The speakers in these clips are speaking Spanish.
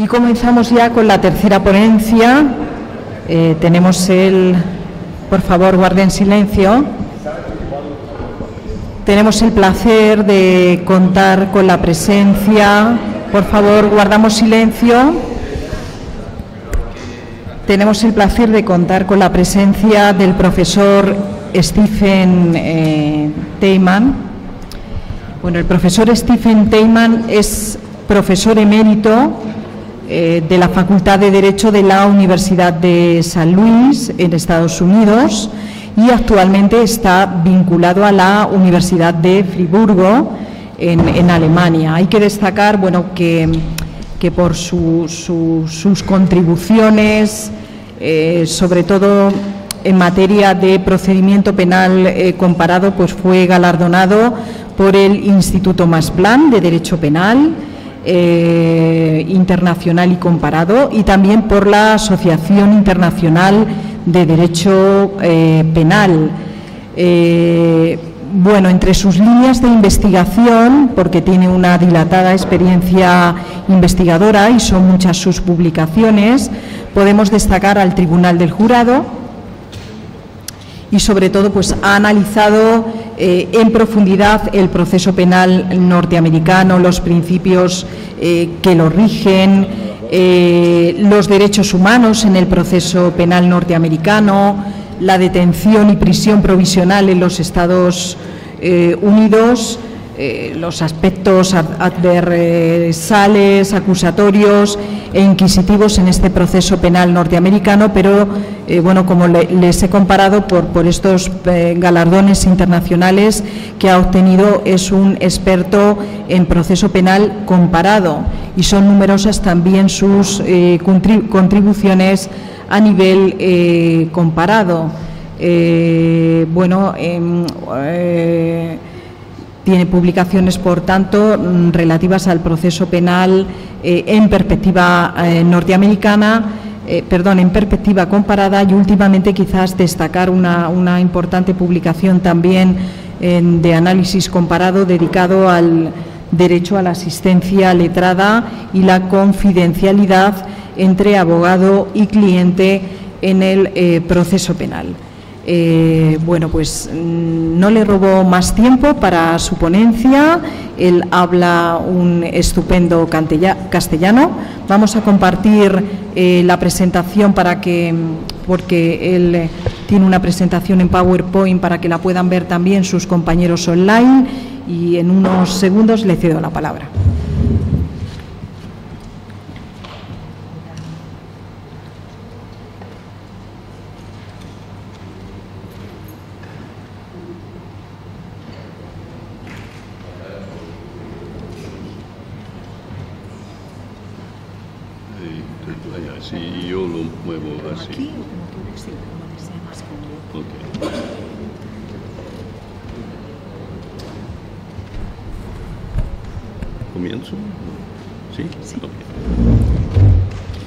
Y comenzamos ya con la tercera ponencia. Eh, tenemos el, por favor, guarden silencio. Tenemos el placer de contar con la presencia, por favor, guardamos silencio. Tenemos el placer de contar con la presencia del profesor Stephen eh, Teyman. Bueno, el profesor Stephen Teyman es profesor emérito eh, de la Facultad de Derecho de la Universidad de San Luis en Estados Unidos y actualmente está vinculado a la Universidad de Friburgo en, Alemania. Hay que destacar bueno, que, que por sus contribuciones, eh, sobre todo en materia de procedimiento penal eh, comparado, pues fue galardonado por el Instituto Masplan de Derecho Penal eh, internacional y comparado y también por la Asociación Internacional de Derecho eh, Penal. Eh, bueno, entre sus líneas de investigación, porque tiene una dilatada experiencia investigadora y son muchas sus publicaciones, podemos destacar al Tribunal del Jurado, y sobre todo pues ha analizado eh, en profundidad el proceso penal norteamericano, los principios eh, que lo rigen, eh, los derechos humanos en el proceso penal norteamericano, la detención y prisión provisional en los Estados Unidos los aspectos adversales, acusatorios e inquisitivos en este proceso penal norteamericano, pero eh, bueno, como les he comparado por, por estos eh, galardones internacionales que ha obtenido, es un experto en proceso penal comparado y son numerosas también sus contribuciones a nivel comparado. bueno, em, tiene publicaciones, por tanto, mm, relativas al proceso penal eh, en perspectiva eh, norteamericana, eh, perdón, en perspectiva comparada y últimamente quizás destacar una, importante publicación también de análisis comparado dedicado al derecho a la asistencia letrada y la confidencialidad entre abogado y cliente en el proceso penal. Eh, bueno, pues mm, no le robó más tiempo para su ponencia. Él habla un estupendo castellano. Vamos a compartir eh, la presentación para que, porque él tiene una presentación en PowerPoint para que la puedan ver también sus compañeros online y en unos segundos le cedo la palabra.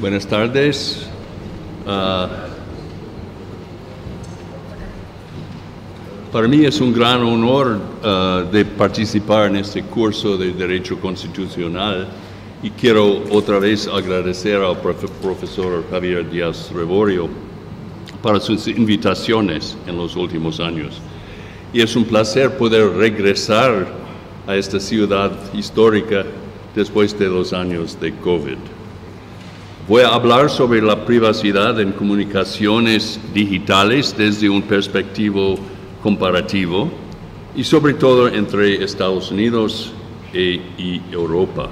Buenas tardes. Ah, para mí es un gran honor ah, de participar en este curso de Derecho Constitucional y quiero otra vez agradecer al profesor Javier Díaz Reborio para sus invitaciones en los últimos años. Y es un placer poder regresar a esta ciudad histórica después de los años de COVID. Voy a hablar sobre la privacidad en comunicaciones digitales desde un perspectivo comparativo y sobre todo entre Estados Unidos e, y Europa.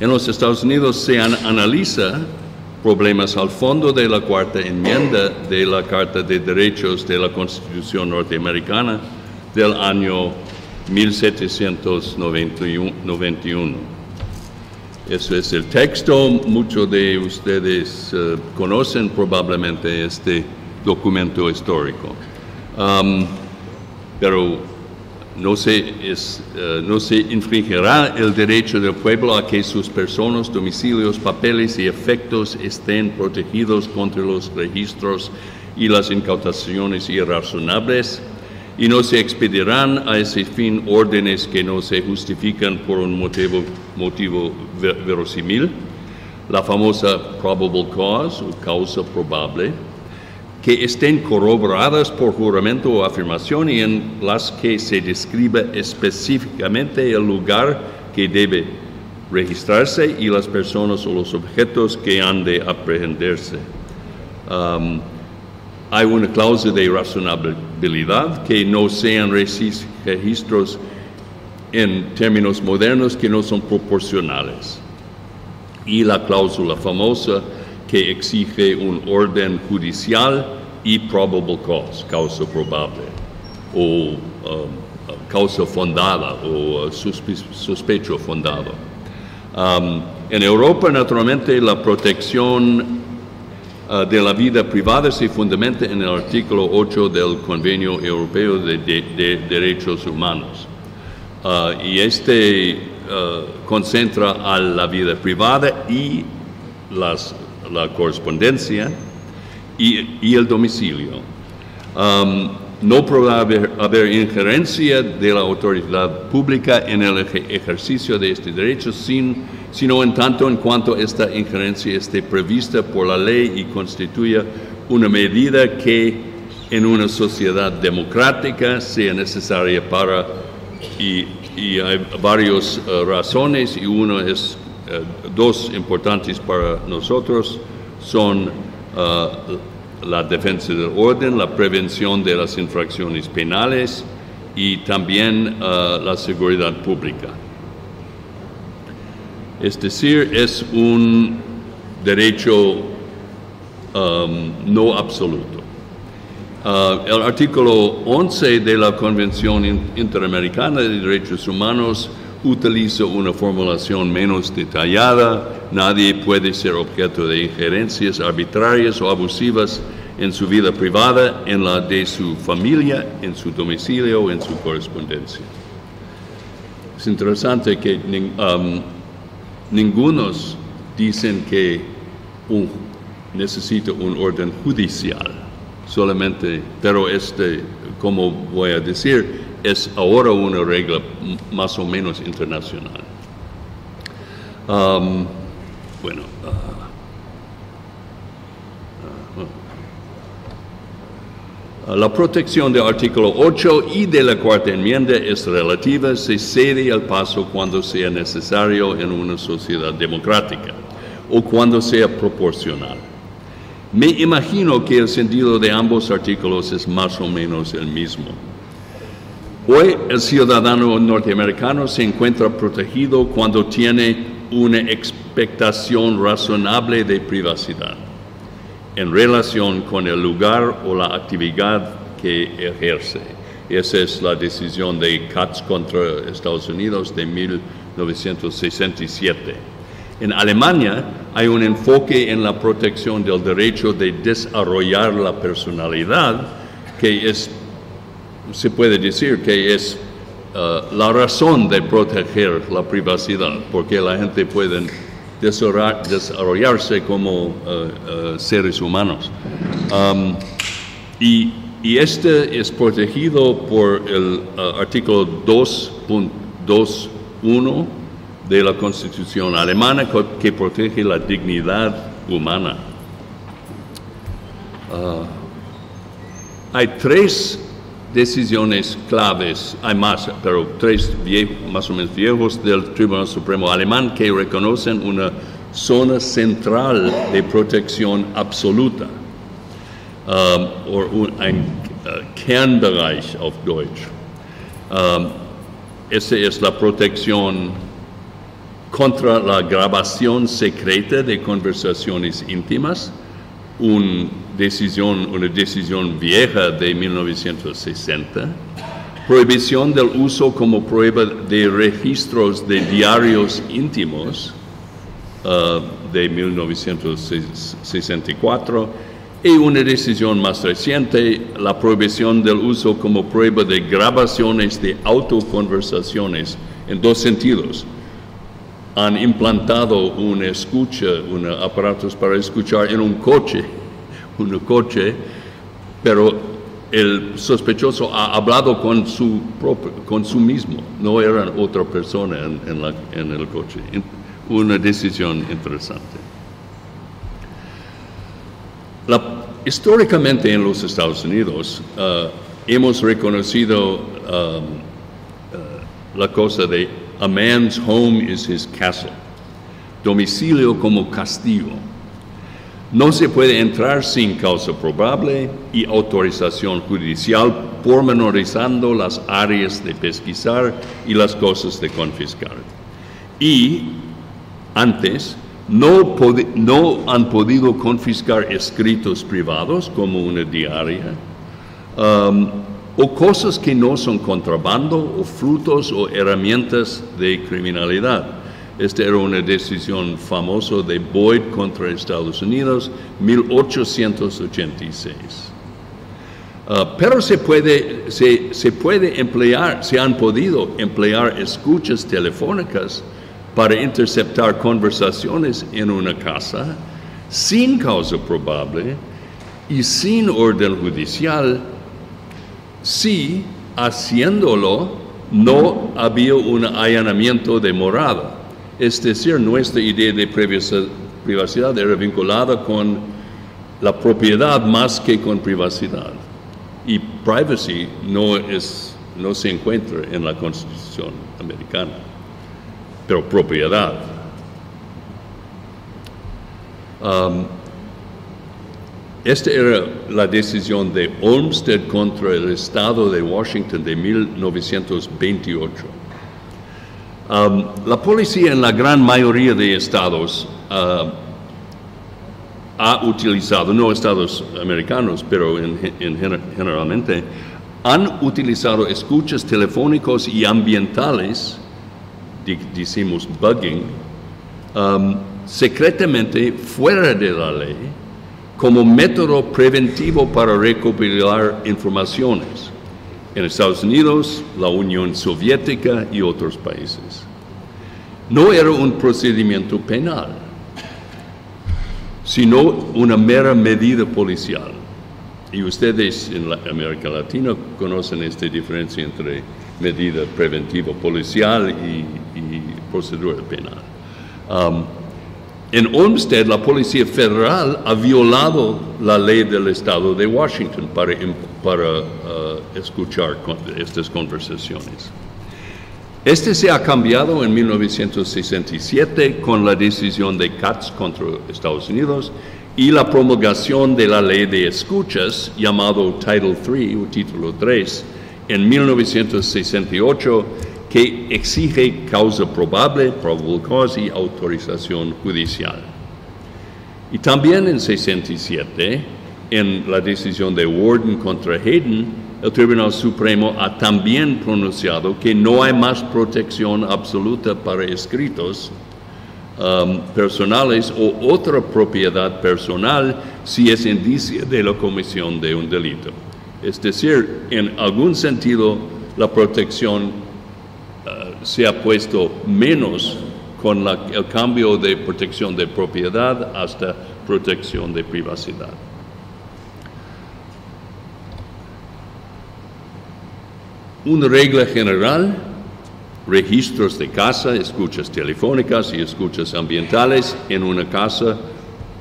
En los Estados Unidos se analiza problemas al fondo de la cuarta enmienda de la Carta de Derechos de la Constitución norteamericana del año 1791. Eso es el texto. Muchos de ustedes eh, conocen probablemente este documento histórico. pero no se, eh, no se infringirá el derecho del pueblo a que sus personas, domicilios, papeles y efectos estén protegidos contra los registros y las incautaciones irrazonables y no se expedirán a ese fin órdenes que no se justifican por un motivo, motivo verosímil, la famosa probable cause o causa probable, que estén corroboradas por juramento o afirmación y en las que se describa específicamente el lugar que debe registrarse y las personas o los objetos que han de aprehenderse. Um, hay una cláusula de razonabilidad que no sean registros en términos modernos que no son proporcionales. Y la cláusula famosa que exige un orden judicial y probable cause, causa probable, o um, causa fundada o uh, sospecho fundado. Um, en Europa, naturalmente, la protección uh, de la vida privada se fundamenta en el artículo 8 del Convenio Europeo de, Derechos Humanos. Uh, y este concentra a la vida privada y las la correspondencia y, el domicilio. Um, no podrá haber, injerencia de la autoridad pública en el ejercicio de este derecho, sin, sino en tanto en cuanto esta injerencia esté prevista por la ley y constituya una medida que en una sociedad democrática sea necesaria para, y, hay varias uh, razones, y una es eh, dos importantes para nosotros son eh, la defensa del orden, la prevención de las infracciones penales y también eh, la seguridad pública. Es decir, es un derecho um, no absoluto. el artículo 11 de la Convención Interamericana de Derechos Humanos utilizo una formulación menos detallada, nadie puede ser objeto de injerencias arbitrarias o abusivas en su vida privada, en la de su familia, en su domicilio o en su correspondencia. Es interesante que um, ningunos dicen que necesita un orden judicial, solamente, pero este, como voy a decir, es ahora una regla más o menos internacional. Um, bueno, uh, uh, la protección del artículo 8 y de la cuarta enmienda es relativa, se cede al paso cuando sea necesario en una sociedad democrática o cuando sea proporcional. Me imagino que el sentido de ambos artículos es más o menos el mismo. Hoy el ciudadano norteamericano se encuentra protegido cuando tiene una expectación razonable de privacidad en relación con el lugar o la actividad que ejerce. Esa es la decisión de Katz contra Estados Unidos de 1967. En Alemania hay un enfoque en la protección del derecho de desarrollar la personalidad que es se puede decir que es uh, la razón de proteger la privacidad, porque la gente puede desarrollarse como uh, uh, seres humanos. Um, y, este es protegido por el artículo 2.21 de la Constitución alemana que protege la dignidad humana. hay tres decisiones claves, hay más, pero tres más o menos viejos del Tribunal Supremo alemán que reconocen una zona central de protección absoluta, um, o un, uh, Kernbereich auf Deutsch. Um, esa es la protección contra la grabación secreta de conversaciones íntimas, un decisión, una decisión vieja de 1960, prohibición del uso como prueba de registros de diarios íntimos uh, de 1964 y una decisión más reciente, la prohibición del uso como prueba de grabaciones de autoconversaciones en dos sentidos. Han implantado una escucha, un aparatos para escuchar en un coche un coche, pero el sospechoso ha hablado con su, propio, con su mismo, no era otra persona en, el coche. Una decisión interesante. Históricamente en los Estados Unidos uh, hemos reconocido um, uh, la cosa de a man's home is his castle, domicilio como castigo. No se puede entrar sin causa probable y autorización judicial pormenorizando las áreas de pesquisar y las cosas de confiscar. Y antes, no, han podido confiscar escritos privados como una diaria um, o cosas que no son contrabando o frutos o herramientas de criminalidad. Esta era una decisión famosa de Boyd contra Estados Unidos, 1886. Ah, pero se puede, se, se puede emplear, se han podido emplear escuchas telefónicas para interceptar conversaciones en una casa sin causa probable y sin orden judicial si haciéndolo no había un allanamiento de morada. Es decir, nuestra idea de privacidad era vinculada con la propiedad más que con privacidad. Y privacy no, es, no se encuentra en la Constitución americana, pero propiedad. Um, esta era la decisión de Olmsted contra el Estado de Washington de 1928. Um, la policía en la gran mayoría de estados uh, ha utilizado, no estados americanos, pero en, generalmente, han utilizado escuchas telefónicos y ambientales, decimos bugging, um, secretamente fuera de la ley como método preventivo para recopilar informaciones en Estados Unidos, la Unión Soviética y otros países. No era un procedimiento penal, sino una mera medida policial. Y ustedes en la América Latina conocen esta diferencia entre medida preventiva policial y, procedura penal. Um, en Olmsted, la Policía Federal ha violado la ley del Estado de Washington para, para uh, escuchar estas conversaciones. Este se ha cambiado en 1967 con la decisión de Katz contra Estados Unidos y la promulgación de la ley de escuchas llamado Title III o Título 3 en 1968 que exige causa probable, probable cause y autorización judicial. Y también en 67, en la decisión de Warden contra Hayden, el Tribunal Supremo ha también pronunciado que no hay más protección absoluta para escritos um, personales o otra propiedad personal si es indicio de la comisión de un delito. Es decir, en algún sentido, la protección se ha puesto menos con el cambio de protección de propiedad hasta protección de privacidad. Una regla general, registros de casa, escuchas telefónicas y escuchas ambientales en una casa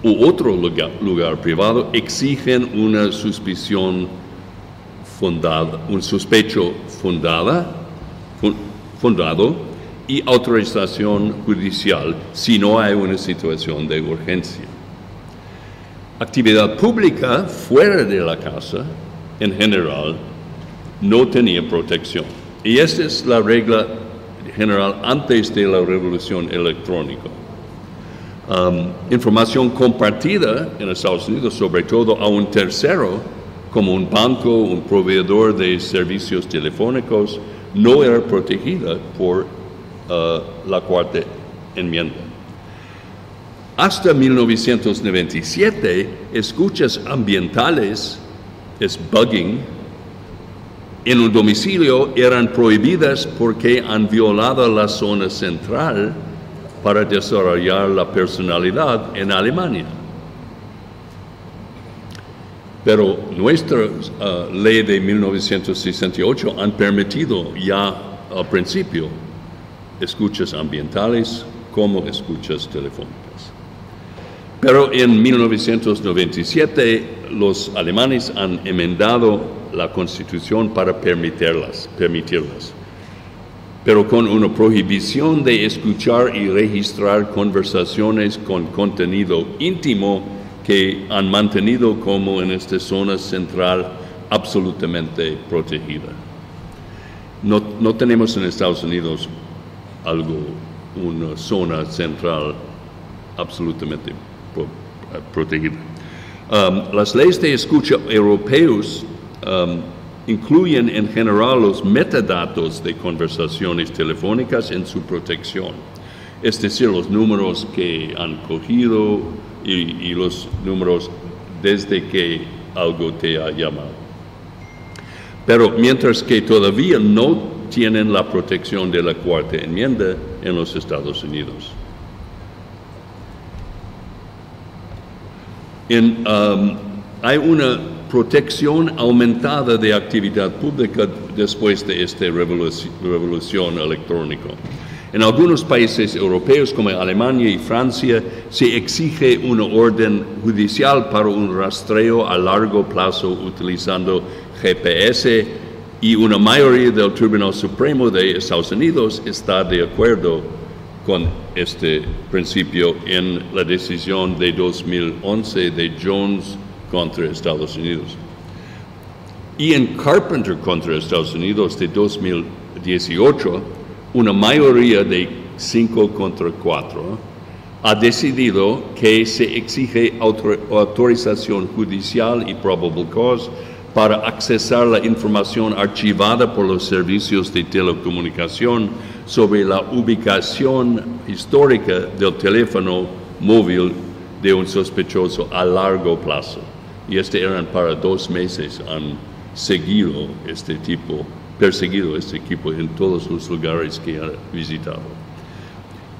u otro lugar, privado exigen una suspición fundada, un sospecho fundada, fundado y autorización judicial si no hay una situación de urgencia. Actividad pública fuera de la casa, en general, no tenía protección. Y esta es la regla general antes de la revolución electrónica. Um, información compartida en Estados Unidos, sobre todo a un tercero, como un banco, un proveedor de servicios telefónicos, no era protegida por uh, la cuarta enmienda. Hasta 1997, escuchas ambientales, es bugging, en un domicilio eran prohibidas porque han violado la zona central para desarrollar la personalidad en Alemania. Pero nuestra uh, ley de 1968 han permitido ya al principio escuchas ambientales como escuchas telefónicas. Pero en 1997 los alemanes han enmendado la constitución para permitirlas, permitirlas, pero con una prohibición de escuchar y registrar conversaciones con contenido íntimo que han mantenido como en esta zona central absolutamente protegida. No, no tenemos en Estados Unidos algo, una zona central absolutamente pro, protegida. Um, las leyes de escucha europeos um, incluyen en general los metadatos de conversaciones telefónicas en su protección, es decir, los números que han cogido y, los números desde que algo te ha llamado. Pero mientras que todavía no tienen la protección de la cuarta enmienda en los Estados Unidos. Um, hay una protección aumentada de actividad pública después de esta revolución electrónica. En algunos países europeos como Alemania y Francia se exige una orden judicial para un rastreo a largo plazo utilizando GPS y una mayoría del Tribunal Supremo de Estados Unidos está de acuerdo con este principio en la decisión de 2011 de Jones contra Estados Unidos. Y en Carpenter contra Estados Unidos de 2018, una mayoría de 5 contra 4 ha decidido que se exige autorización judicial y probable cause para accesar la información archivada por los servicios de telecomunicación sobre la ubicación histórica del teléfono móvil de un sospechoso a largo plazo. Y este eran para dos meses, han seguido este tipo, perseguido este equipo en todos los lugares que han visitado.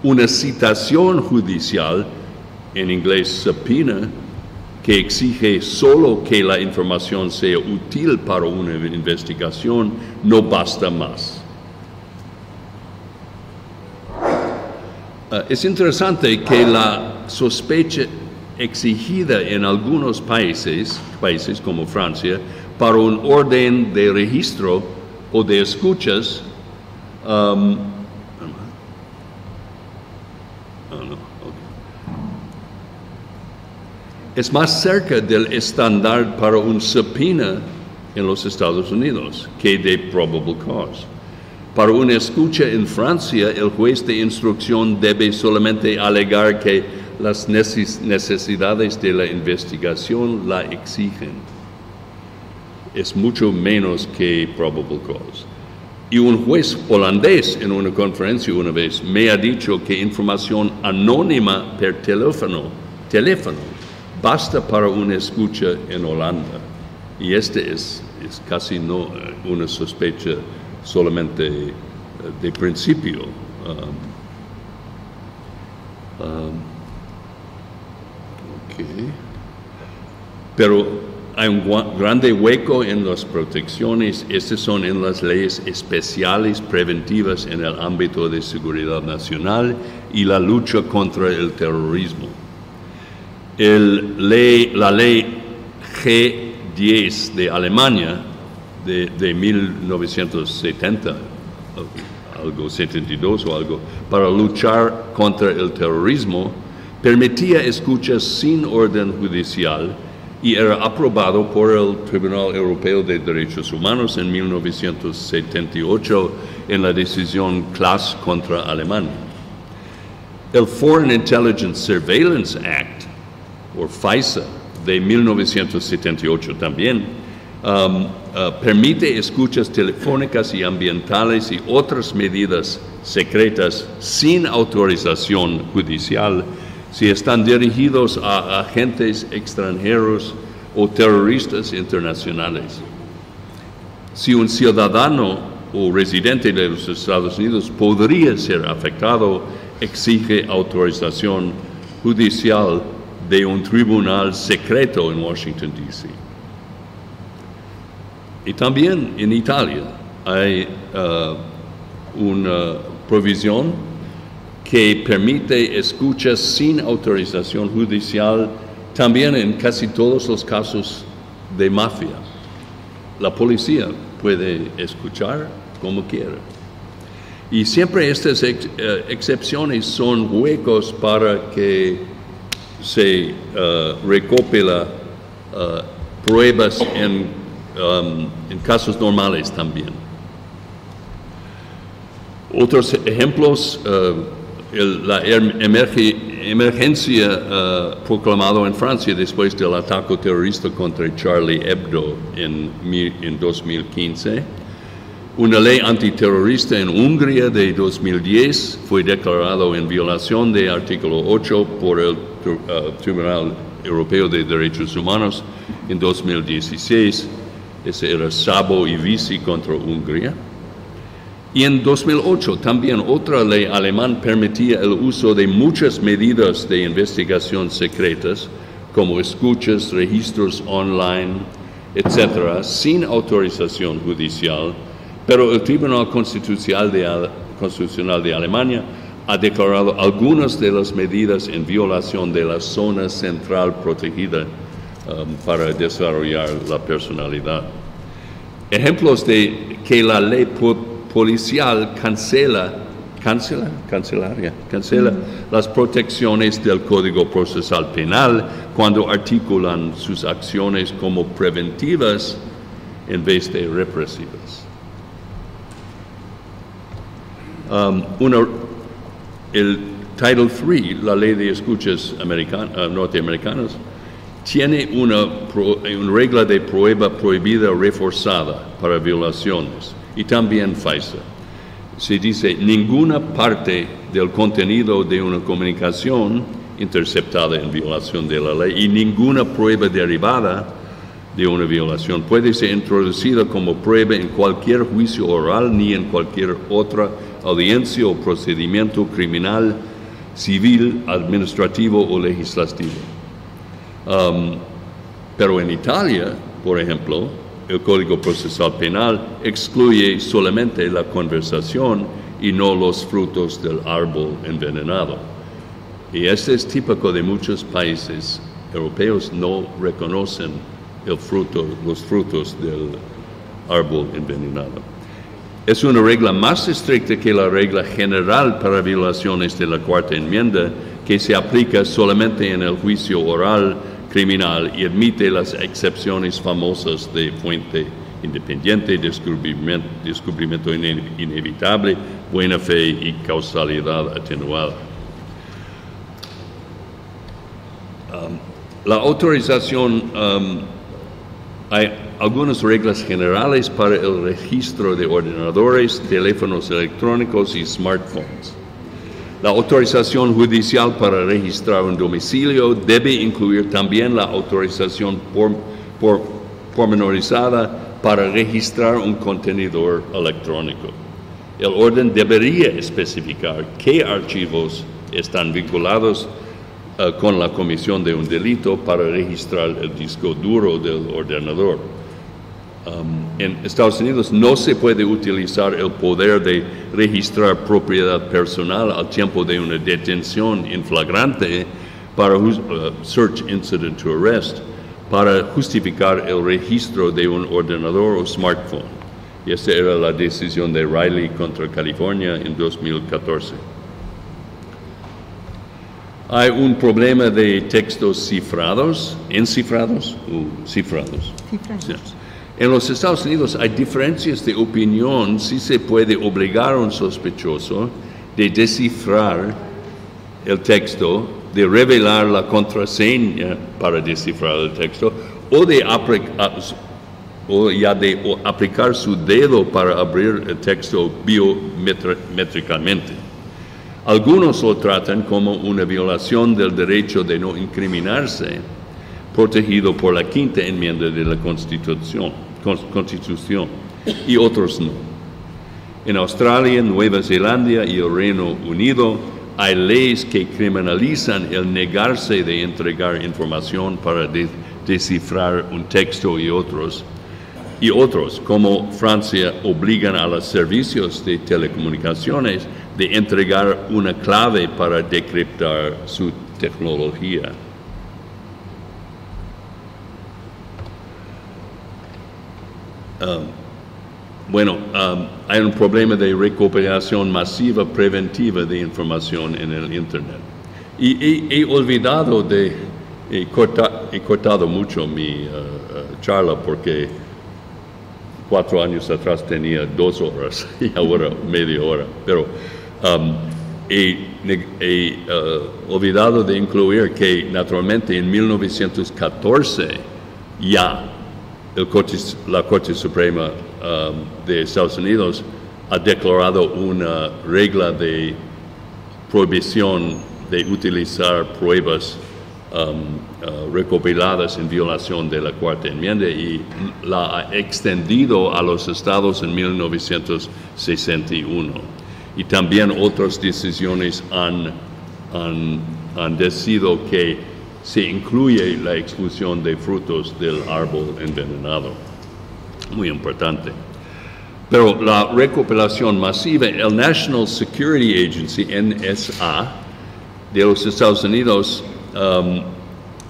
Una citación judicial, en inglés subpoena, que exige solo que la información sea útil para una investigación, no basta más. Uh, es interesante que la sospecha exigida en algunos países, países como Francia, para un orden de registro o de escuchas, um, es más cerca del estándar para un subpoena en los Estados Unidos que de probable cause. Para una escucha en Francia, el juez de instrucción debe solamente alegar que las necesidades de la investigación la exigen. Es mucho menos que probable cause. Y un juez holandés en una conferencia una vez me ha dicho que información anónima per teléfono, teléfono basta para una escucha en Holanda. Y este es, es casi no eh, una sospecha solamente eh, de principio. Um, um. Pero hay un grande hueco en las protecciones, estas son en las leyes especiales preventivas en el ámbito de seguridad nacional y la lucha contra el terrorismo. El ley, la ley G10 de Alemania de, de 1970, algo 72 o algo, para luchar contra el terrorismo, permitía escuchas sin orden judicial y era aprobado por el Tribunal Europeo de Derechos Humanos en 1978 en la decisión Klaas contra Alemania. El Foreign Intelligence Surveillance Act o FISA de 1978 también, um, uh, permite escuchas telefónicas y ambientales y otras medidas secretas sin autorización judicial si están dirigidos a agentes extranjeros o terroristas internacionales. Si un ciudadano o residente de los Estados Unidos podría ser afectado, exige autorización judicial de un tribunal secreto en Washington, D.C. y también en Italia hay uh, una provisión que permite escuchas sin autorización judicial también en casi todos los casos de mafia. La policía puede escuchar como quiera. Y siempre estas ex, uh, excepciones son huecos para que se uh, recopila uh, pruebas en, um, en casos normales también. Otros ejemplos, el, la emerge, emergencia uh, proclamada en Francia después del ataque terrorista contra Charlie Hebdo en, en 2015. Una ley antiterrorista en Hungría de 2010 fue declarado en violación de artículo 8 por el uh, Tribunal Europeo de Derechos Humanos en 2016. Ese era Sabo y Vici contra Hungría. Y en 2008 también otra ley alemán permitía el uso de muchas medidas de investigación secretas, como escuchas, registros online, etcétera, sin autorización judicial, pero el Tribunal Constitucional de, Constitucional de Alemania ha declarado algunas de las medidas en violación de la zona central protegida um, para desarrollar la personalidad. Ejemplos de que la ley policial cancela, cancela, cancelaria, cancela las protecciones del Código Procesal Penal cuando articulan sus acciones como preventivas en vez de represivas. Um, una, el Title III, la ley de escuchas uh, norteamericanas, tiene una, pro, una regla de prueba prohibida reforzada para violaciones y también FISA. Se dice ninguna parte del contenido de una comunicación interceptada en violación de la ley y ninguna prueba derivada de una violación puede ser introducida como prueba en cualquier juicio oral ni en cualquier otra audiencia o procedimiento criminal, civil, administrativo o legislativo. Um, pero en Italia, por ejemplo, el Código Procesal Penal excluye solamente la conversación y no los frutos del árbol envenenado. Y este es típico de muchos países europeos, no reconocen el fruto, los frutos del árbol envenenado. Es una regla más estricta que la regla general para violaciones de la cuarta enmienda que se aplica solamente en el juicio oral criminal y admite las excepciones famosas de fuente independiente, descubrimiento, inevitable, buena fe y causalidad atenuada. Um, la autorización, um, hay algunas reglas generales para el registro de ordenadores, teléfonos electrónicos y smartphones. La autorización judicial para registrar un domicilio debe incluir también la autorización por, por, pormenorizada para registrar un contenedor electrónico. El orden debería especificar qué archivos están vinculados uh, con la comisión de un delito para registrar el disco duro del ordenador. Um, en Estados Unidos no se puede utilizar el poder de registrar propiedad personal al tiempo de una detención en flagrante para uh, search incident to arrest para justificar el registro de un ordenador o smartphone. Y esta era la decisión de Riley contra California en 2014. Hay un problema de textos cifrados, encifrados o cifrados. Cifrados. Sí. En los Estados Unidos hay diferencias de opinión si se puede obligar a un sospechoso de descifrar el texto, de revelar la contraseña para descifrar el texto o de aplicar, o ya de aplicar su dedo para abrir el texto biométricamente. Algunos lo tratan como una violación del derecho de no incriminarse, protegido por la quinta enmienda de la Constitución, Constitución y otros no. En Australia, Nueva Zelanda y el Reino Unido hay leyes que criminalizan el negarse de entregar información para de descifrar un texto y otros. y otros, como Francia, obligan a los servicios de telecomunicaciones de entregar una clave para decriptar su tecnología. Um, bueno, um, hay un problema de recuperación masiva preventiva de información en el Internet. Y he, olvidado de, he, cortado mucho mi uh, uh, charla porque cuatro años atrás tenía dos horas y ahora media hora, pero um, he, uh, olvidado de incluir que naturalmente en 1914 ya la Corte Suprema um, de Estados Unidos ha declarado una regla de prohibición de utilizar pruebas um, uh, recopiladas en violación de la Cuarta Enmienda y la ha extendido a los estados en 1961. Y también otras decisiones han, han, han decidido que se incluye la expulsión de frutos del árbol envenenado. Muy importante. Pero la recopilación masiva, el National Security Agency, NSA, de los Estados Unidos, um,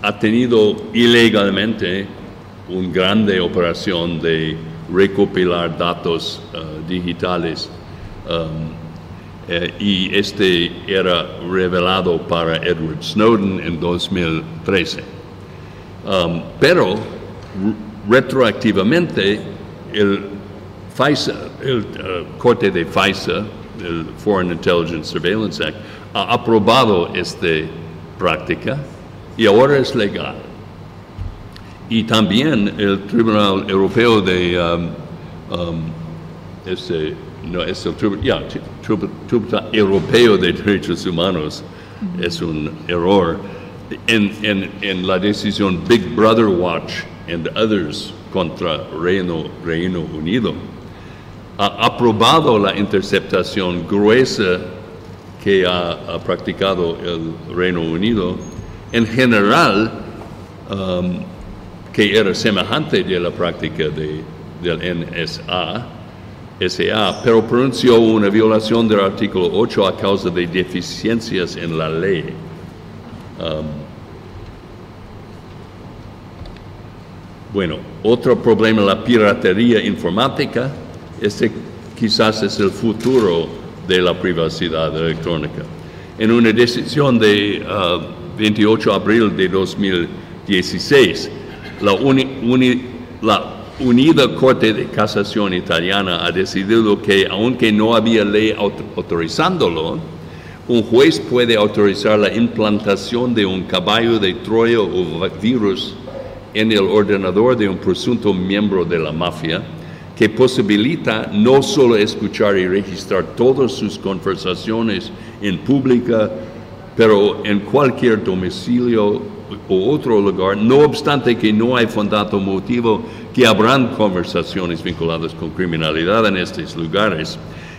ha tenido ilegalmente una grande operación de recopilar datos uh, digitales um, eh, y este era revelado para Edward Snowden en 2013. Um, pero retroactivamente el FISA, el uh, Corte de FISA, el Foreign Intelligence Surveillance Act, ha aprobado esta práctica y ahora es legal. Y también el Tribunal Europeo de um, um, este, no es el Tribunal Europeo de Derechos Humanos, es un error. En, en, en, la decisión Big Brother Watch and others contra Reino, Reino Unido, ha aprobado la interceptación gruesa que ha, practicado el Reino Unido, en general, um, que era semejante de la práctica de, del NSA, SA, pero pronunció una violación del artículo 8 a causa de deficiencias en la ley. Um, bueno, otro problema, la piratería informática. Este quizás es el futuro de la privacidad electrónica. En una decisión de 28 uh, de abril de 2016, la, uni, la Unida Corte de Casación Italiana ha decidido que, aunque no había ley autorizándolo, un juez puede autorizar la implantación de un caballo de Troya o virus en el ordenador de un presunto miembro de la mafia, que posibilita no solo escuchar y registrar todas sus conversaciones en pública, pero en cualquier domicilio o otro lugar, no obstante que no hay fundado motivo que habrán conversaciones vinculadas con criminalidad en estos lugares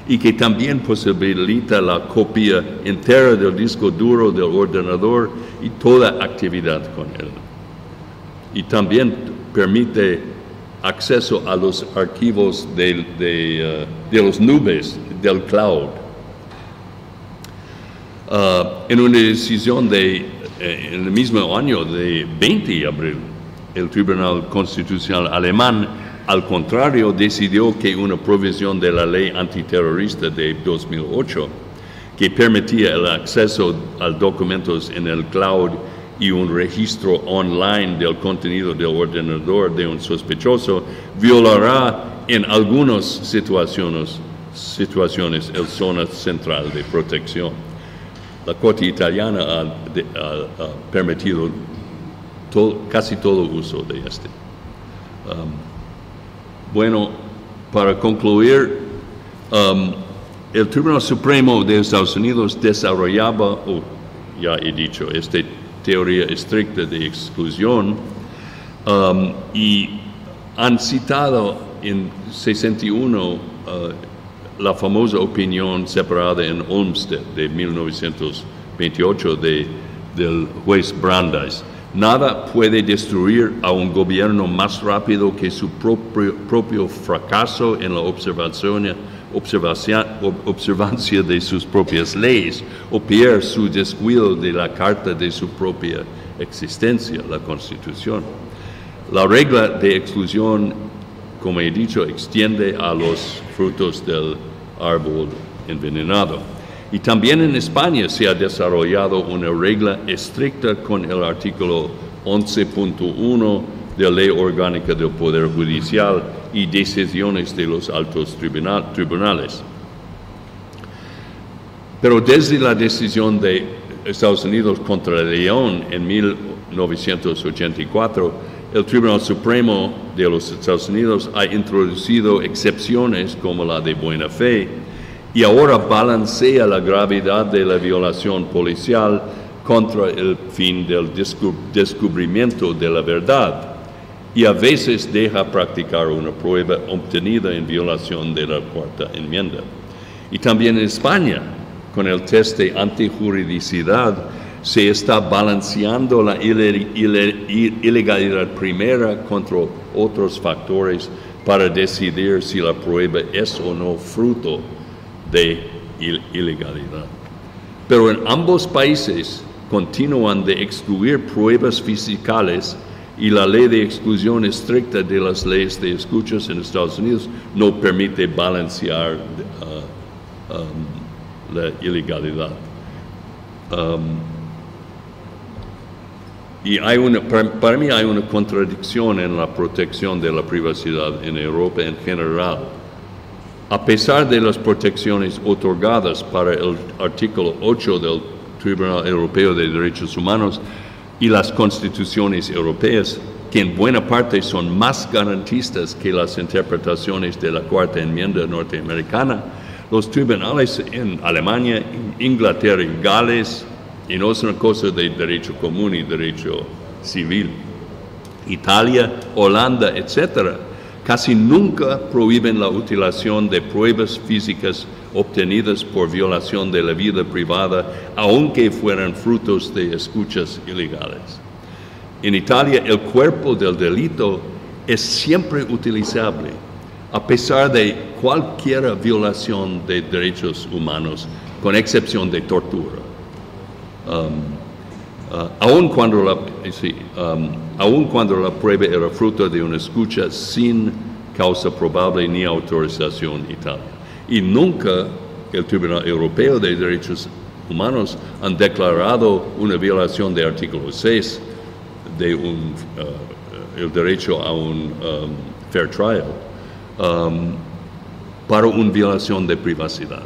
y que también posibilita la copia entera del disco duro del ordenador y toda actividad con él. Y también permite acceso a los archivos de, de, uh, los nubes, del cloud. Uh, en una decisión de en el mismo año de 20 de abril, el Tribunal Constitucional alemán, al contrario, decidió que una provisión de la ley antiterrorista de 2008, que permitía el acceso a documentos en el cloud y un registro online del contenido del ordenador de un sospechoso, violará en algunas situaciones, situaciones el zona central de protección la Corte italiana ha, permitido casi todo uso de este. Um, bueno, para concluir, um, el Tribunal Supremo de Estados Unidos desarrollaba, ya he dicho, esta teoría estricta de exclusión um, y han citado en 61 la famosa opinión separada en Olmsted de 1928 de, del juez Brandeis. Nada puede destruir a un gobierno más rápido que su propio, propio fracaso en la observación, observancia de sus propias leyes o peor su descuido de la carta de su propia existencia, la Constitución. La regla de exclusión, como he dicho, extiende a los frutos del árbol envenenado. Y también en España se ha desarrollado una regla estricta con el artículo 11.1 de la Ley Orgánica del Poder Judicial y decisiones de los altos tribunales. Pero desde la decisión de Estados Unidos contra León en 1984, el Tribunal Supremo de los Estados Unidos ha introducido excepciones como la de buena fe, y ahora balancea la gravedad de la violación policial contra el fin del descubrimiento de la verdad y a veces deja practicar una prueba obtenida en violación de la cuarta enmienda. Y también en España, con el test de antijuridicidad, se está balanceando la ilegalidad primera contra otros factores para decidir si la prueba es o no fruto de ilegalidad. Pero en ambos países continúan de excluir pruebas fiscales y la ley de exclusión estricta de las leyes de escuchas en Estados Unidos no permite balancear uh, um, la ilegalidad. Um, y hay una, para mí hay una contradicción en la protección de la privacidad en Europa en general. A pesar de las protecciones otorgadas para el artículo 8 del Tribunal Europeo de Derechos Humanos y las constituciones europeas, que en buena parte son más garantistas que las interpretaciones de la Cuarta Enmienda norteamericana, los tribunales en Alemania, Inglaterra y Gales, y no es una cosa de derecho común y derecho civil, Italia, Holanda, etcétera, casi nunca prohíben la utilización de pruebas físicas obtenidas por violación de la vida privada, aunque fueran frutos de escuchas ilegales. En Italia, el cuerpo del delito es siempre utilizable, a pesar de cualquier violación de derechos humanos, con excepción de tortura. Um, Uh, aun, cuando la, um, cuando la prueba era fruto de una escucha sin causa probable ni autorización Italia. Y nunca el Tribunal Europeo de Derechos Humanos han declarado una violación del artículo 6 de un, uh, el derecho a un um, fair trial um, para una violación de privacidad.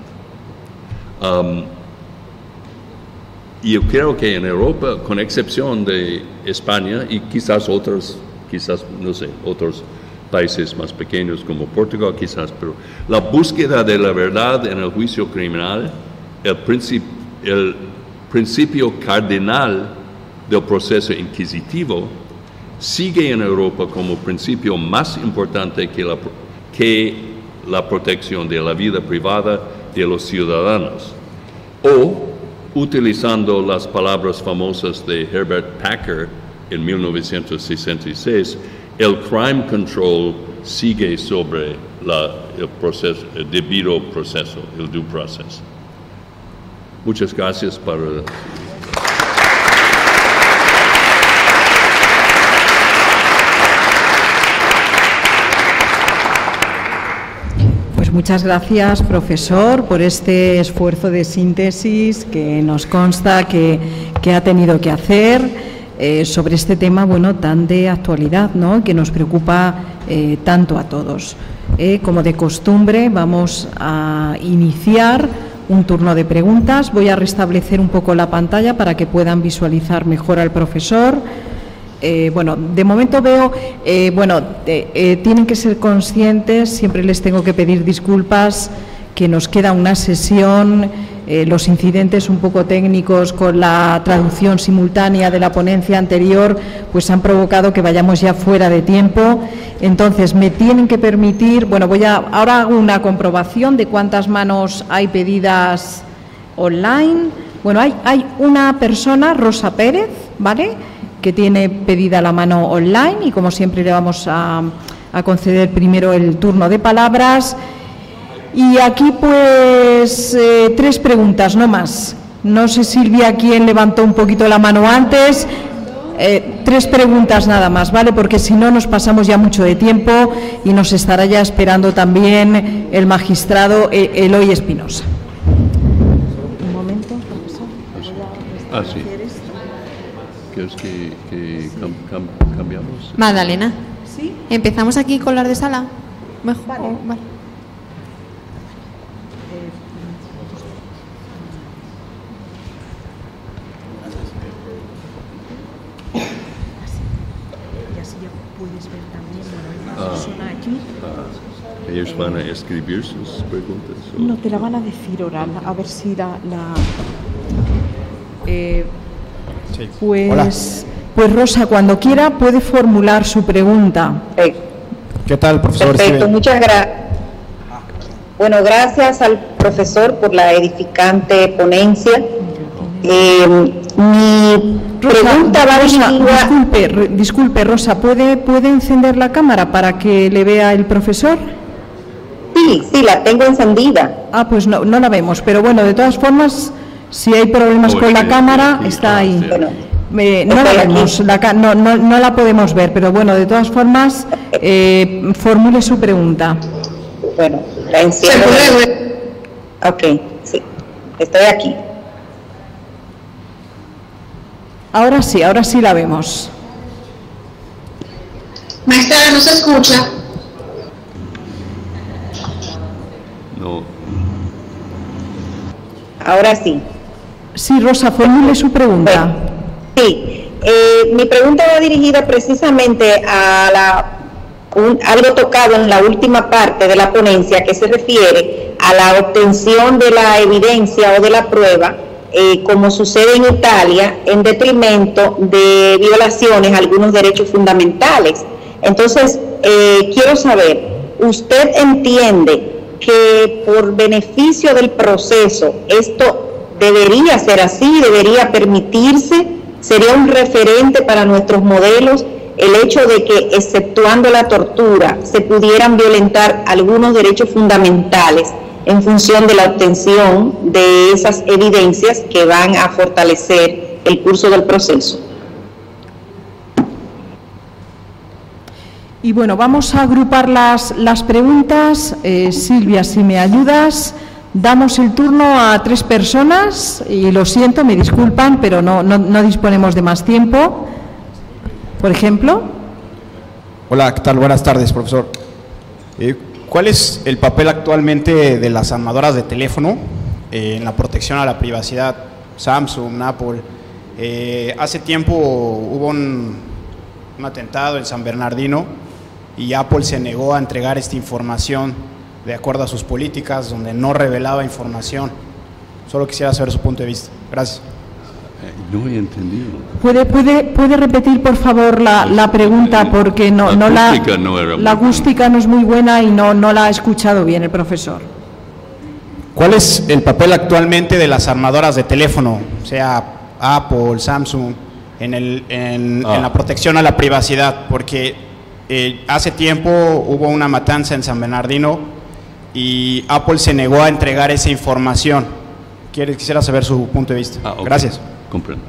Y yo creo que en Europa, con excepción de España y quizás otros, quizás, no sé, otros países más pequeños como Portugal quizás, pero la búsqueda de la verdad en el juicio criminal, el, el principio cardinal del proceso inquisitivo, sigue en Europa como principio más importante que la, que la protección de la vida privada de los ciudadanos. O utilizando las palabras famosas de Herbert Packer en 1966, el crime control sigue sobre el, proceso, el debido proceso, el due process. Muchas gracias para Muchas gracias, profesor, por este esfuerzo de síntesis que nos consta que, ha tenido que hacer eh, sobre este tema bueno, tan de actualidad, ¿no? que nos preocupa eh, tanto a todos. Eh, como de costumbre, vamos a iniciar un turno de preguntas. Voy a restablecer un poco la pantalla para que puedan visualizar mejor al profesor. Eh, bueno, de momento veo, eh, bueno, eh, tienen que ser conscientes, siempre les tengo que pedir disculpas, que nos queda una sesión, los incidentes un poco técnicos con la traducción simultánea de la ponencia anterior, pues han provocado que vayamos ya fuera de tiempo. Entonces, me tienen que permitir, bueno, voy a, ahora hago una comprobación de cuántas manos hay pedidas online. Bueno, hay, hay una persona, Rosa Pérez, ¿vale?, que tiene pedida la mano online y como siempre le vamos a, a conceder primero el turno de palabras. Y aquí pues eh, tres preguntas, no más. No sé Silvia quién levantó un poquito la mano antes. Eh, tres preguntas nada más, ¿vale? Porque si no nos pasamos ya mucho de tiempo y nos estará ya esperando también el magistrado eh, Eloy Espinosa. Un momento, profesor. Ah, sí. ¿Quieres que, que cam- cam- cambiamos? Magdalena, ¿Sí? ¿empezamos aquí con las de sala? Mejor. Vale. vale. Y así ya puedes ver también bueno, Ah. persona aquí. Ah, ellos van a escribir sus preguntas. ¿o? No, te la van a decir oral, a ver si la... la- Eh, pues, Hola. pues Rosa, cuando quiera puede formular su pregunta. Perfecto, ¿Qué tal, profesor? perfecto, Steven? muchas gracias. Bueno, gracias al profesor por la edificante ponencia. Eh, mi Rosa, pregunta va Rosa, disculpe, re- disculpe, Rosa, ¿puede, ¿puede encender la cámara para que le vea el profesor? Sí, sí, la tengo encendida. Ah, pues no, no la vemos, pero bueno, de todas formas, si hay problemas con la cámara, está ah, ahí. Bueno, Eh, no la vemos, la no, no, no la podemos ver, pero bueno, de todas formas, eh, formule su pregunta. bueno, la enciendo. Ok, sí, estoy aquí. Ahora sí, ahora sí la vemos. Maestra, no se escucha. No, Ahora sí. Sí, Rosa, formule su pregunta. Sí, eh, mi pregunta va dirigida precisamente a la, un- algo tocado en la última parte de la ponencia que se refiere a la obtención de la evidencia o de la prueba, eh, como sucede en Italia, en detrimento de violaciones a algunos derechos fundamentales. Entonces, eh, quiero saber, ¿usted entiende que por beneficio del proceso esto debería ser así, debería permitirse, sería un referente para nuestros modelos el hecho de que, exceptuando la tortura, se pudieran violentar algunos derechos fundamentales en función de la obtención de esas evidencias que van a fortalecer el curso del proceso. Y bueno, vamos a agrupar las, las preguntas. Eh, Silvia, si me ayudas, damos el turno a tres personas y lo siento, me disculpan, pero no, no, disponemos de más tiempo. Por ejemplo, Hola, ¿qué tal? Buenas tardes, profesor. Eh, ¿Cuál es el papel actualmente de las armadoras de teléfono eh, en la protección a la privacidad? Samsung, Apple. Eh, hace tiempo hubo un atentado en San Bernardino y Apple se negó a entregar esta información de acuerdo a sus políticas, donde no revelaba información. Solo quisiera saber su punto de vista. Gracias. eh, no he entendido. ¿puede, puede, puede repetir, por favor, la, la pregunta? Porque no, La no la, acústica no era la acústica no es muy buena y no, no la ha escuchado bien el profesor. ¿Cuál es el papel actualmente de las armadoras de teléfono, sea Apple, Samsung, en, el, en, Ah. en la protección a la privacidad? Porque eh, hace tiempo hubo una matanza en San Bernardino y Apple se negó a entregar esa información. Quiere- Quisiera saber su punto de vista. Ah. Gracias. Comprendo.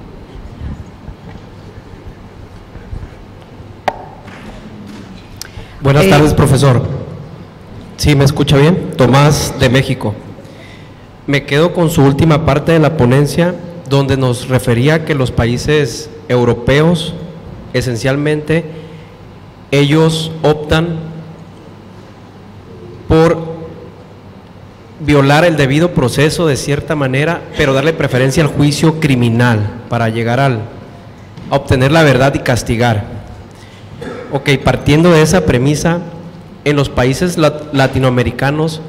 Buenas Eh, tardes, profesor. ¿Sí me escucha bien? Tomás de México. Me quedo con su última parte de la ponencia, donde nos refería que los países europeos, esencialmente, ellos optan por violar el debido proceso de cierta manera, pero darle preferencia al juicio criminal para llegar al, a obtener la verdad y castigar. Ok, partiendo de esa premisa, en los países lat- latinoamericanos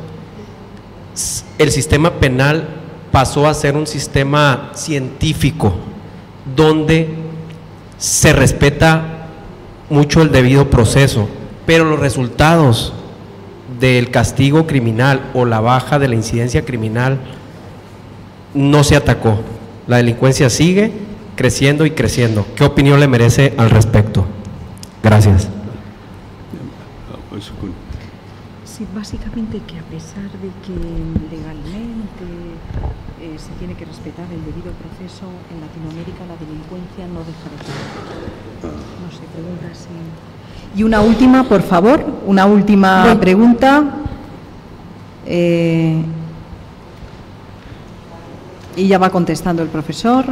el sistema penal pasó a ser un sistema científico, donde se respeta mucho el debido proceso, pero los resultados del castigo criminal o la baja de la incidencia criminal no se atacó. La delincuencia sigue creciendo y creciendo. ¿Qué opinión le merece al respecto? Gracias. Sí, básicamente que a pesar de que legalmente eh, se tiene que respetar el debido proceso, en Latinoamérica la delincuencia no deja de ser. No sé, pregunta si... Y una última, por favor, una última pregunta. Eh, y ya va contestando el profesor.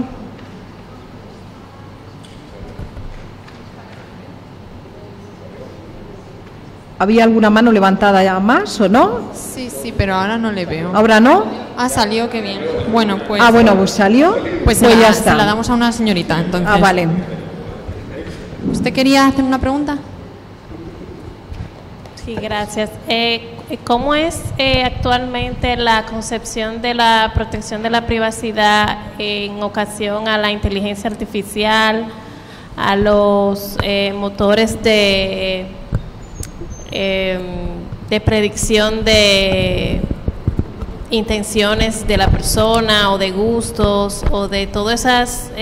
¿Había alguna mano levantada ya más o no? Sí, sí, pero ahora no le veo. ¿Ahora no? Ah, salió, qué bien. Bueno, pues. Ah, bueno, pues salió. Pues, Pues la, ya se está. la damos a una señorita, entonces. Ah, vale. ¿Usted quería hacer una pregunta? Sí, gracias. Eh, ¿Cómo es eh, actualmente la concepción de la protección de la privacidad en ocasión a la inteligencia artificial, a los eh, motores de, eh, de predicción de intenciones de la persona o de gustos o de todas esas,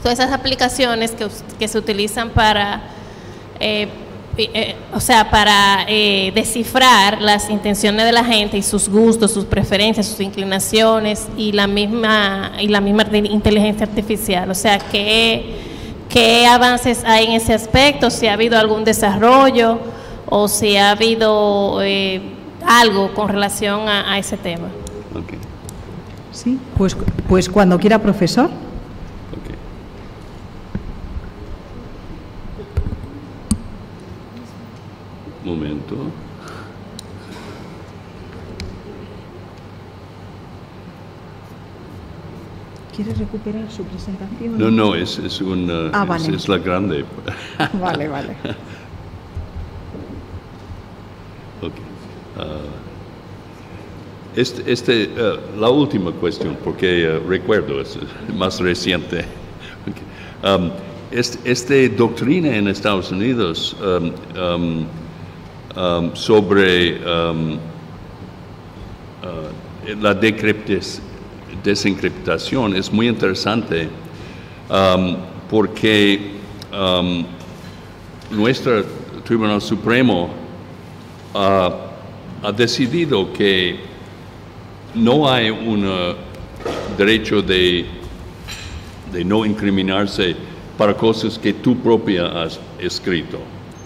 todas esas aplicaciones que, que se utilizan para eh, eh, o sea, para eh, descifrar las intenciones de la gente y sus gustos, sus preferencias, sus inclinaciones y la misma y la misma inteligencia artificial. O sea, ¿qué, qué avances hay en ese aspecto? Si ha habido algún desarrollo o si ha habido eh, algo con relación a, a ese tema. Ok, Sí, pues, pues cuando quiera, profesor. ok. Momento. ¿Quiere recuperar su presentación? No, no, es, es, una, Ah, es- vale. es la grande. Vale, vale. Ok. Ah, este, este, ah, la última cuestión, porque ah, recuerdo, es más reciente. Ok. Um, este, este doctrina en Estados Unidos um, um, um, sobre um, ah, la decriptes- desencriptación es muy interesante um, porque um, nuestro Tribunal Supremo ha, ha decidido que no hay un uh, derecho de, de no incriminarse para cosas que tú propia has escrito,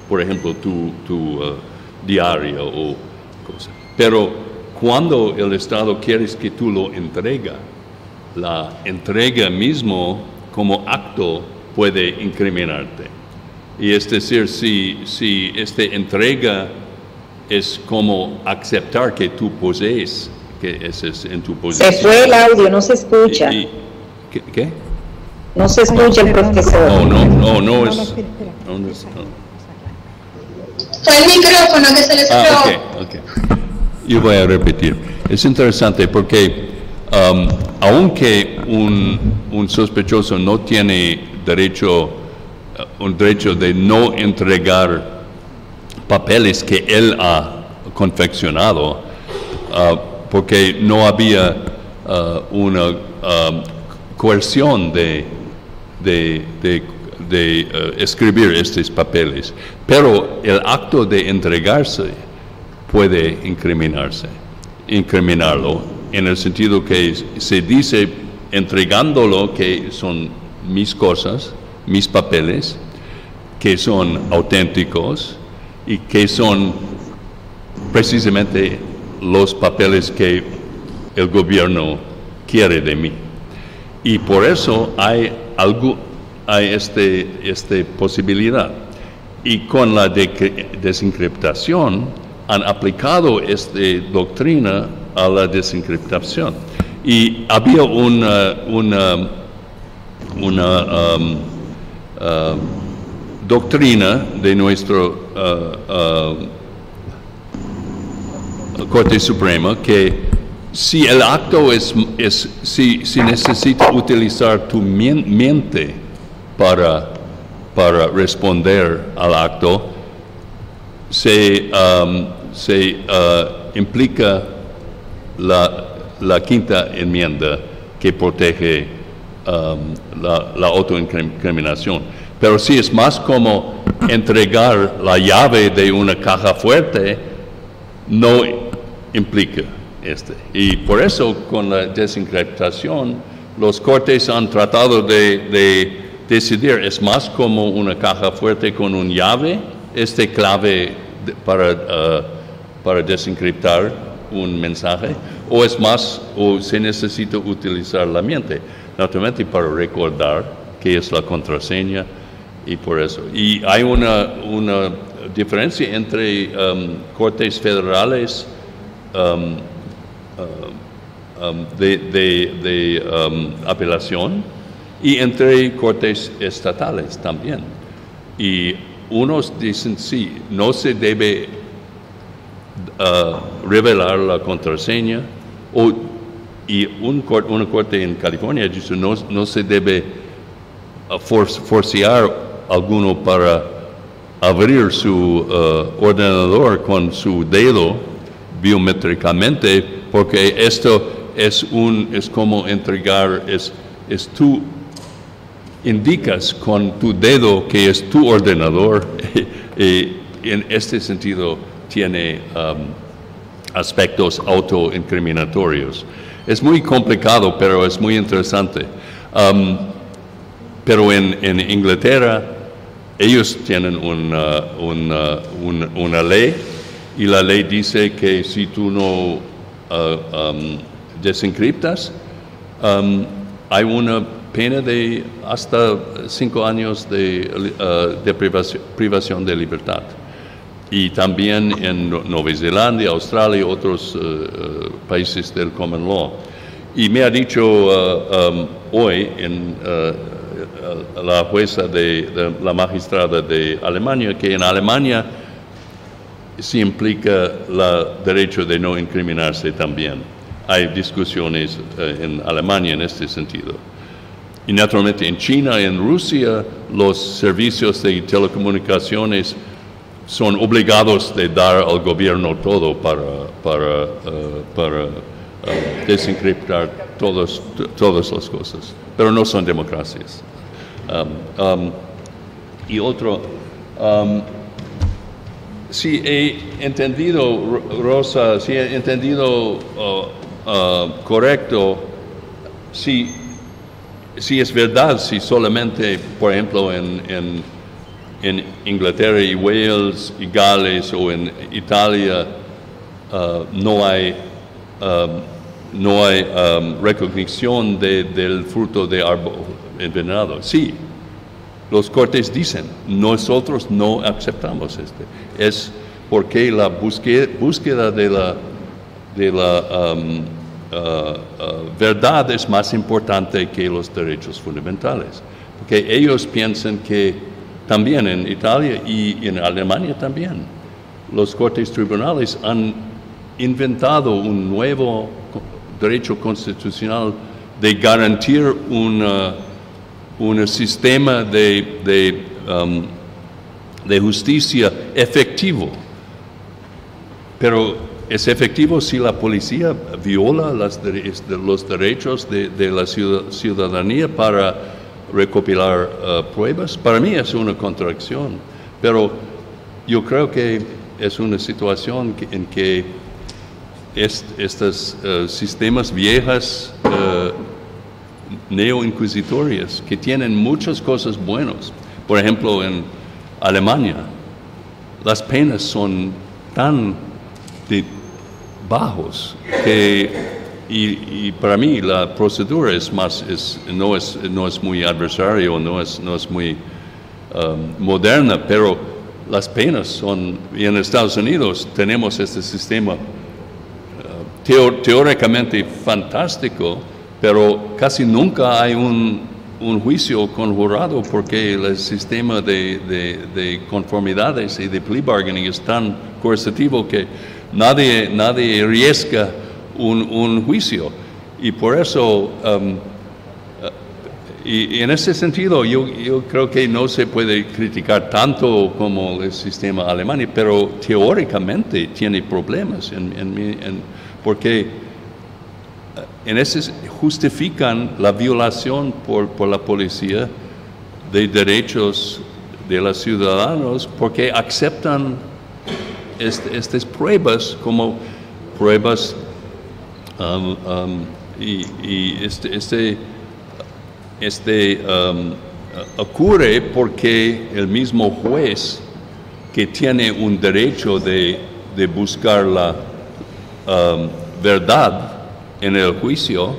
por ejemplo, tu, tu uh, diario o cosa. Pero cuando el Estado quiere que tú lo entrega, la entrega mismo como acto puede incriminarte. Y es decir, si, si esta entrega es como aceptar que tú posees, que ese es en tu Se posesión. fue el audio, no se escucha. Y- y- ¿qué, qué? No se escucha el profesor. No, no, no No, no, es... no, no es- no. Fue el micrófono que se le cerró. Ah, ok, ok. Yo voy a repetir. Es interesante porque um, aunque un, sospechoso no tiene derecho, uh, un derecho de no entregar papeles que él ha confeccionado, uh, porque no había uh, una um, coerción de, de, de- de, escribir estos papeles. Pero el acto de entregarse puede incriminarse, incriminarlo, en el sentido que se dice entregándolo que son mis cosas, mis papeles, que son auténticos y que son precisamente los papeles que el gobierno quiere de mí. Y por eso hay algo, hay este, este posibilidad. Y con la de- desencriptación han aplicado esta doctrina a la desencriptación. Y había una, una, una um, uh, doctrina de nuestro Corte Suprema que si el acto es, es si, si necesita utilizar tu mente para, para responder al acto, se, um, se implica la, quinta enmienda que protege um, la, la autoincriminación. Pero si es más como entregar la llave de una caja fuerte, no implica este. Y por eso con la desencriptación, los cortes han tratado de, de decidir, es más como una caja fuerte con una llave, este clave para, uh, para desencriptar un mensaje, o es más, o se necesita utilizar la mente, naturalmente para recordar qué es la contraseña y por eso. Y hay una, una diferencia entre um, cortes federales um, uh, um, de, de- de, apelación y entre cortes estatales también. Y unos dicen, sí, no se debe uh, revelar la contraseña, o, y un una corte en California dice, no, no se debe uh, for- forcear alguno para abrir su uh, ordenador con su dedo biométricamente, porque esto es, un, es como entregar, es, es tú indicas con tu dedo que es tu ordenador y en este sentido tiene um, aspectos autoincriminatorios. Es muy complicado, pero es muy interesante. Um, pero en, en Inglaterra ellos tienen una, una, una- una ley y la ley dice que si tú no uh, um, desencriptas, um, hay una pena de hasta cinco años de, uh, de privaci- privación de libertad. Y también en Nu- Nueva Zelanda, Australia y otros uh, uh, países del common law. Y me ha dicho uh, um, hoy en, la jueza de, de la magistrada de Alemania que en Alemania se implica el derecho de no incriminarse también. Hay discusiones eh, en Alemania en este sentido. Y naturalmente en China y en Rusia los servicios de telecomunicaciones son obligados de dar al gobierno todo para, para, eh, para eh, desencriptar todos, t- todas las cosas, pero no son democracias. Um, um, y otro, um, si he entendido, Ro- Rosa, si he entendido uh, uh, correcto, si, si es verdad, si solamente, por ejemplo, en, en Inglaterra y Wales y Gales o en Italia uh, no hay, um, no hay um, recognición de- del fruto de árbol envenenado. Sí, los cortes dicen, nosotros no aceptamos este. Es porque la busque- búsqueda de la, de la um, uh, uh, verdad es más importante que los derechos fundamentales. Porque ellos piensan que también en Italia y en Alemania también, los cortes tribunales han inventado un nuevo derecho constitucional de garantir una un sistema de, de, um, de justicia efectivo. Pero es efectivo si la policía viola los derechos de, de la ciudad- ciudadanía para recopilar uh, pruebas. Para mí es una contradicción, pero yo creo que es una situación en que est- estos uh, sistemas viejas uh, neoinquisitorias que tienen muchas cosas buenas. Por ejemplo, en Alemania, las penas son tan de bajos que, y, para mí la procedura es más, es, no, es, no es muy adversario, no es, no es muy um, moderna, pero las penas son, y en Estados Unidos tenemos este sistema teo- teóricamente fantástico, pero casi nunca hay un, un juicio conjurado porque el sistema de, de- de conformidades y de plea bargaining es tan coercitivo que nadie, nadie arriesga un, juicio. Y por eso, um, y, y en ese sentido, yo, creo que no se puede criticar tanto como el sistema alemán, pero teóricamente tiene problemas, en, en en- porque en ese justifican la violación por, por la policía de derechos de los ciudadanos porque aceptan est- estas pruebas como pruebas um, um, y, este, este, este um, ocurre porque el mismo juez que tiene un derecho de, de buscar la verdad en el juicio,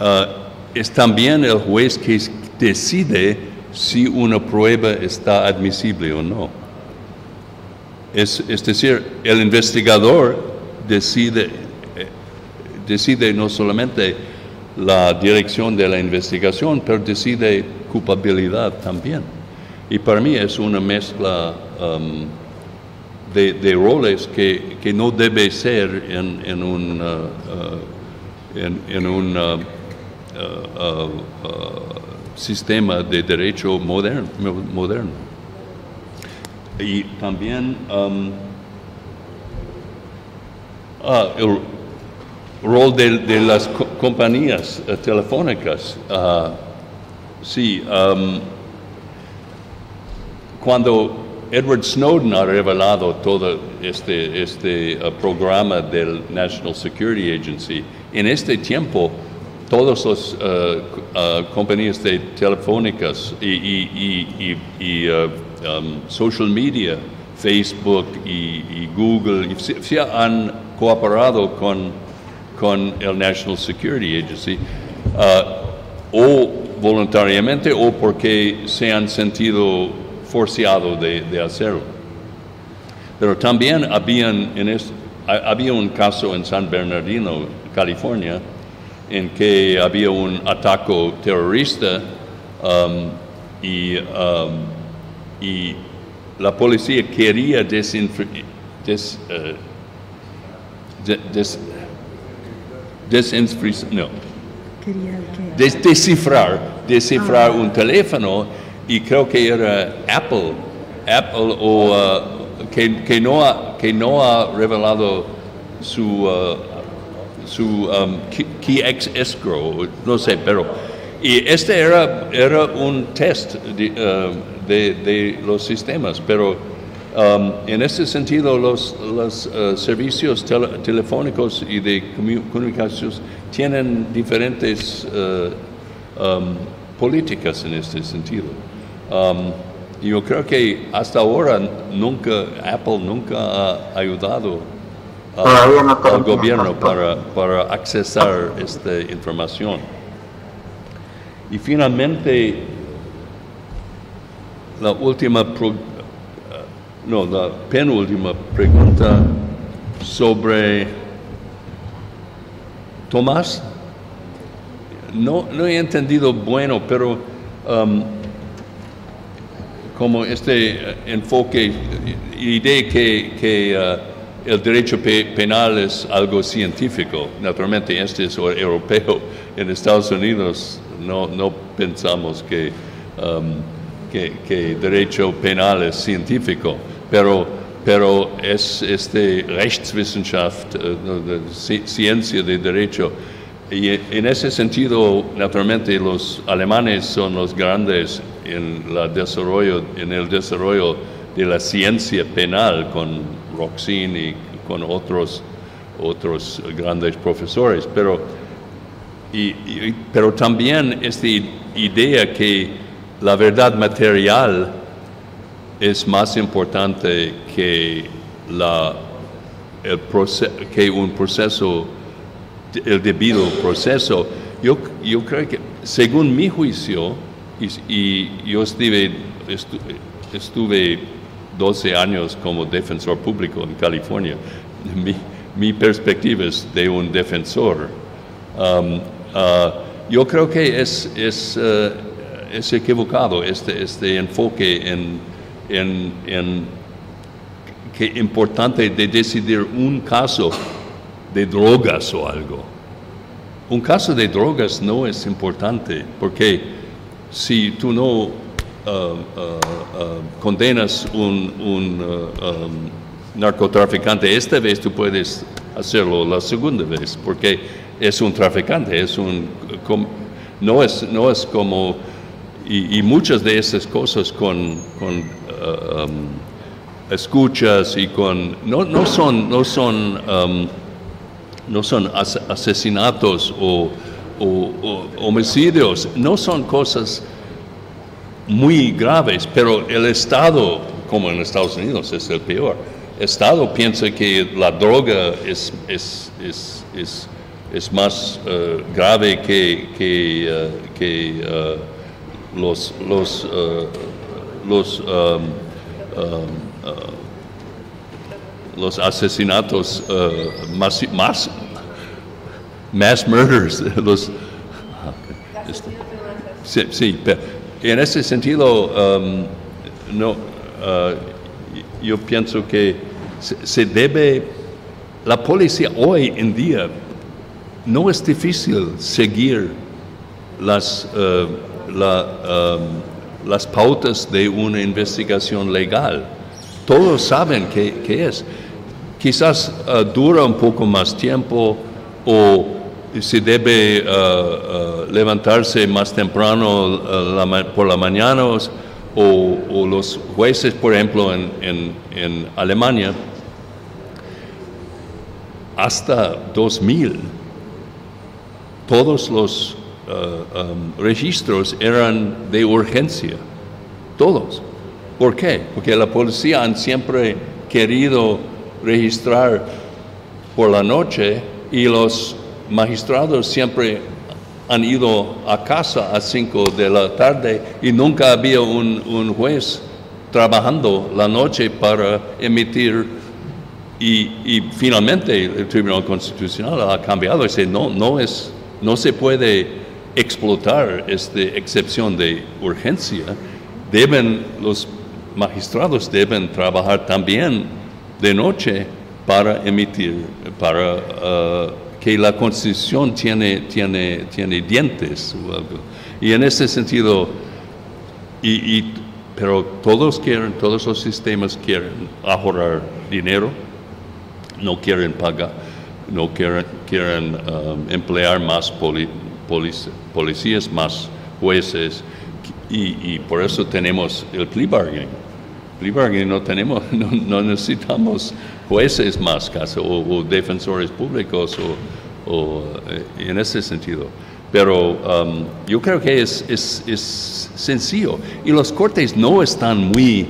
uh, es también el juez que decide si una prueba está admisible o no. Es, es decir, el investigador decide, decide no solamente la dirección de la investigación, pero decide culpabilidad también. Y para mí es una mezcla um, de, roles que, que no debe ser en, en un, uh, uh, en, un uh, uh, sistema de derecho moderno. moderno. Y también um, ah, el rol de, de las co- compañías eh, telefónicas. ah, sí, um, cuando Edward Snowden ha revelado todo este, este uh, programa del National Security Agency, en este tiempo todas las uh, uh, compañías de telefónicas y, y- y- y- uh, um, social media, Facebook y, Google, se, se han cooperado con, con el National Security Agency. uh, o voluntariamente o porque se han sentido forciados de, de hacerlo. Pero también habían en había un caso en San Bernardino, California, en que había un ataque terrorista um, y, um, y la policía quería desinfri- des, de- des- no, des- descifrar, descifrar un teléfono y creo que era Apple, Apple o uh, que, que no ha, que no ha revelado su uh, su um, key, escrow, no sé, pero y este era era un test de, uh, de, de los sistemas, pero um, en ese sentido los, los uh, servicios tele- telefónicos y de comu- comunicaciones tienen diferentes uh, um, políticas en este sentido. Um, yo creo que hasta ahora nunca Apple nunca ha ayudado a- Todavía no al gobierno para, para accesar esta información. Y finalmente, la última, eh, no, la penúltima pregunta sobre Tomás. No, no he entendido bueno, pero um, como este eh, enfoque, eh, idea que, que eh, el derecho pe- penal es algo científico. Naturalmente, este es europeo. En Estados Unidos no, no pensamos que, um, que, que derecho penal es científico, pero, pero es este Rechtswissenschaft, eh, ciencia de derecho. Y en ese sentido, naturalmente, los alemanes son los grandes en, el desarrollo de la ciencia penal con Roxin y con otros, otros grandes profesores. Pero, pero también esta idea que la verdad material es más importante que, la, el proce- que un proceso el debido proceso. Yo, yo creo que, según mi juicio, y, yo estuve, estu- estuve 12 años como defensor público en California, mi, mi perspectiva es de un defensor. Um, uh, yo creo que es, es, uh, es equivocado este, este enfoque en, en, en que importante de decidir un caso de drogas o algo. Un caso de drogas no es importante porque si tú no uh, uh, uh, condenas un, un uh, um, narcotraficante esta vez, tú puedes hacerlo la segunda vez porque es un traficante, es un, no, es, no es como, y, muchas de esas cosas con uh, um, escuchas y con, no, no son, no son, um, no son as- asesinatos o, o- homicidios, no son cosas muy graves, pero el Estado, como en Estados Unidos, es el peor. Estado piensa que la droga es, es, es, es, es más eh, grave que, que, eh, que eh, los, los, um, um, uh, los asesinatos eh, más, más, mass murders, los, este, Sí, sí, en ese sentido, um, no, uh, yo pienso que se, se debe, la policía hoy en día no es difícil seguir las, uh, la, um, las pautas de una investigación legal. Todos saben qué, qué es. Quizás uh, dura un poco más tiempo o se debe uh, uh, levantarse más temprano por la mañana o, los jueces, por ejemplo, en, en- en Alemania, hasta 2000, todos los um, registros eran de urgencia, todos. ¿Por qué? Porque la policía han siempre querido registrar por la noche y los magistrados siempre han ido a casa a 5 de la tarde y nunca había un, un juez trabajando la noche para emitir y, y finalmente el Tribunal Constitucional ha cambiado y dice no, no, es, no se puede explotar esta excepción de urgencia. Deben, los magistrados deben trabajar también de noche para emitir, para uh, que la Constitución tiene, tiene, tiene dientes. Y en ese sentido, y- pero todos quieren, todos los sistemas quieren ahorrar dinero, no quieren pagar, no quieren, quieren um, emplear más poli- polic- policías, más jueces, y, por eso tenemos el plea bargaining. Plea bargaining no tenemos, no, necesitamos jueces más casi, o, o defensores públicos, o, eh, en ese sentido. Pero um, yo creo que es, sencillo. Y los cortes no están muy,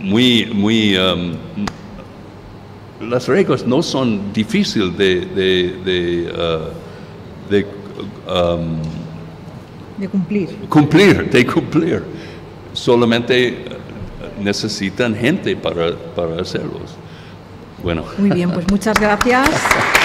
muy, muy um, las reglas no son difíciles de, uh, de, um, De cumplir. cumplir, de cumplir. Solamente uh, necesitan gente para, para hacerlos. Bueno. Muy bien, pues muchas gracias.